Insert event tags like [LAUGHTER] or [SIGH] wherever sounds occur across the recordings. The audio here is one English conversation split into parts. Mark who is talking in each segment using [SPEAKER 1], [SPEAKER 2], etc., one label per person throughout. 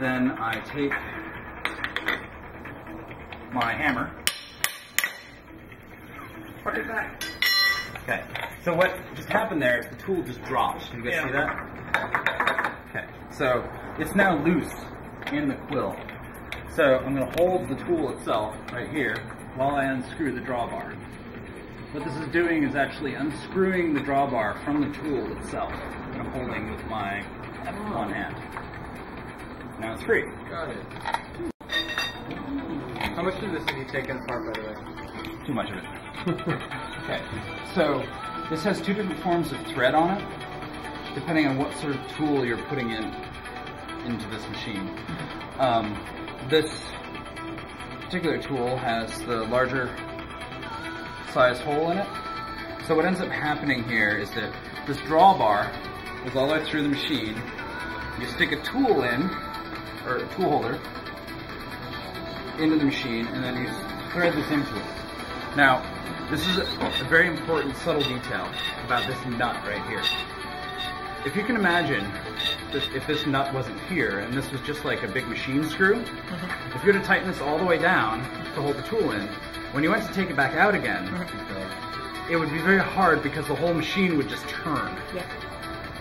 [SPEAKER 1] then I take my hammer.
[SPEAKER 2] What is that?
[SPEAKER 1] Okay. So what just happened there is the tool just dropped. You guys
[SPEAKER 2] Yeah.
[SPEAKER 1] see that? Okay. So it's now loose in the quill. So I'm going to hold the tool itself right here while I unscrew the drawbar. What this is doing is actually unscrewing the drawbar from the tool itself that I'm holding with my one hand. Now it's free.
[SPEAKER 2] Got it. How much of this have you taken apart, by the way?
[SPEAKER 1] Too much of it. [LAUGHS] okay. So this has two different forms of thread on it, depending on what sort of tool you're putting in into this machine. Um, this particular tool has the larger size hole in it. So what ends up happening here is that this drawbar goes all the way through the machine. You stick a tool in, or a tool holder, into the machine, and then you thread this into it. Now, this is a, a very important subtle detail about this nut right here. If you can imagine, this, if this nut wasn't here and this was just like a big machine screw, mm-hmm. if you were to tighten this all the way down to hold the tool in, when you went to take it back out again, mm-hmm. it would be very hard because the whole machine would just turn.
[SPEAKER 2] Yeah.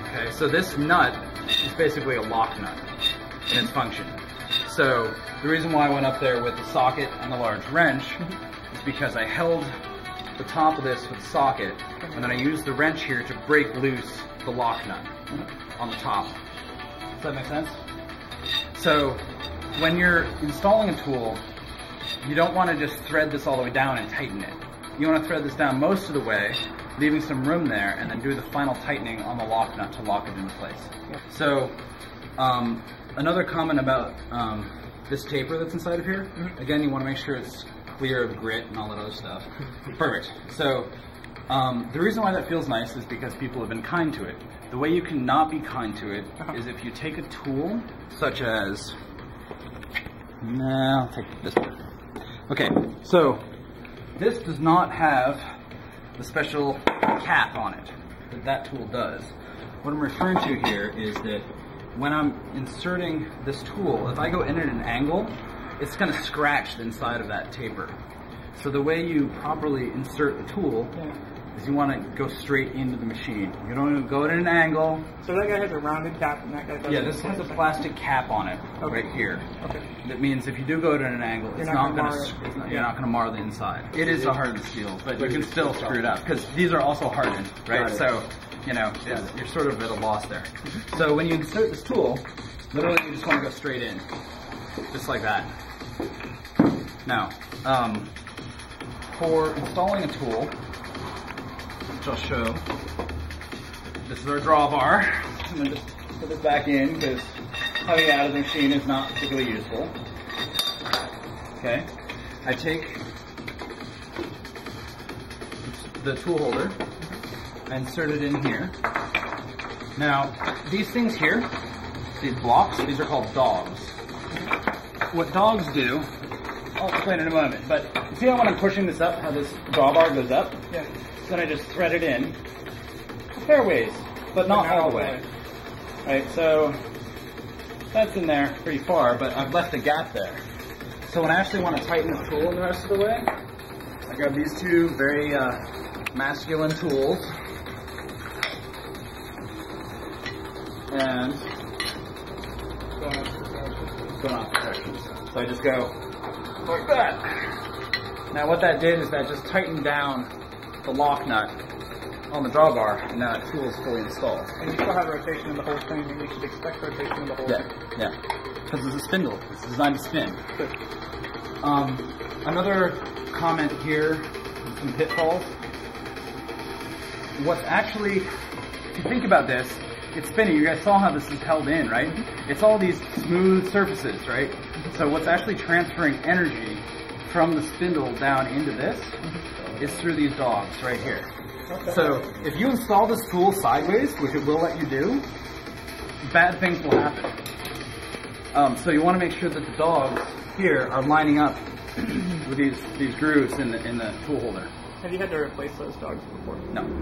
[SPEAKER 1] Okay, so this nut is basically a lock nut in its function. So the reason why I went up there with the socket and the large wrench is because I held the top of this with the socket, and then I used the wrench here to break loose the lock nut on the top. Does that make sense? So when you're installing a tool, you don't want to just thread this all the way down and tighten it. You want to thread this down most of the way, leaving some room there, and then do the final tightening on the lock nut to lock it into place. So, um, another comment about um, this taper that's inside of here. Again, you want to make sure it's clear of grit and all that other stuff. Perfect. So, um, the reason why that feels nice is because people have been kind to it. The way you can not be kind to it is if you take a tool such as no, I'll take this one. Okay, so this does not have the special cap on it that that tool does. What I'm referring to here is that when I'm inserting this tool, if I go in at an angle, it's going to scratch the inside of that taper. So the way you properly insert the tool is you want to go straight into the machine. You don't want to go at an angle.
[SPEAKER 2] So that guy has a rounded cap and that guy doesn't.
[SPEAKER 1] Yeah, this has a plastic cap on it
[SPEAKER 2] Okay.
[SPEAKER 1] right here.
[SPEAKER 2] Okay.
[SPEAKER 1] That means if you do go at an angle, it's
[SPEAKER 2] not
[SPEAKER 1] going to.
[SPEAKER 2] it.
[SPEAKER 1] It's not,
[SPEAKER 2] Yeah.
[SPEAKER 1] You're not going to mar the inside. It is a hardened steel, but you can still screw it up because these are also hardened, right? So, you know, it's- you're sort of at a loss there. So when you insert this tool, literally you just want to go straight in, just like that. Now, um, for installing a tool, which I'll show, this is our drawbar. I'm going to just put this back in because having it out of the machine is not particularly useful. Okay. I take the tool holder, I insert it in here. Now, these things here, these blocks, these are called dogs. What dogs do, I'll explain in a moment, but see how when I'm pushing this up, how this drawbar goes up?
[SPEAKER 2] Yeah.
[SPEAKER 1] Then I just thread it in. A fair ways, but not all the way. Right, so that's in there pretty far, but I've left a gap there. So when I actually want to tighten the tool the rest of the way, I grab these two very uh, masculine tools. And going off. So I just go like that. Now what that did is that just tightened down the lock nut on the drawbar, and now that tool is fully installed.
[SPEAKER 2] And you still have rotation in the whole thing, and you should expect rotation in the whole
[SPEAKER 1] Yeah,
[SPEAKER 2] thing.
[SPEAKER 1] yeah. Because it's a spindle. It's designed to spin.
[SPEAKER 2] Good.
[SPEAKER 1] Um, another comment here, some pitfalls. What's actually, if you think about this, it's spinning. You guys saw how this is held in, right? It's all these smooth surfaces, right? So what's actually transferring energy from the spindle down into this is through these dogs right here. So if you install this tool sideways, which it will let you do, bad things will happen. Um, so you want to make sure that the dogs here are lining up [CLEARS THROAT] with these these grooves in the in the tool holder.
[SPEAKER 2] Have you had to replace those dogs before?
[SPEAKER 1] No.